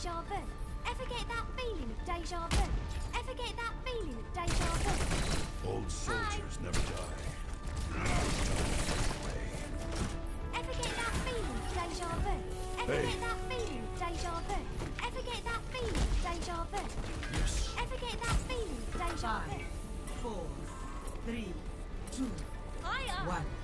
deja vu? Ever get that feeling of deja vu? Ever get that feeling of deja vu? Old soldiers I... never die. Ever get that feeling of deja vu? Ever Hey. get that feeling of deja vu? Ever get that feeling of deja vu? Yes. Ever get that feeling of deja vu? Five, four, three, two, I, uh... one.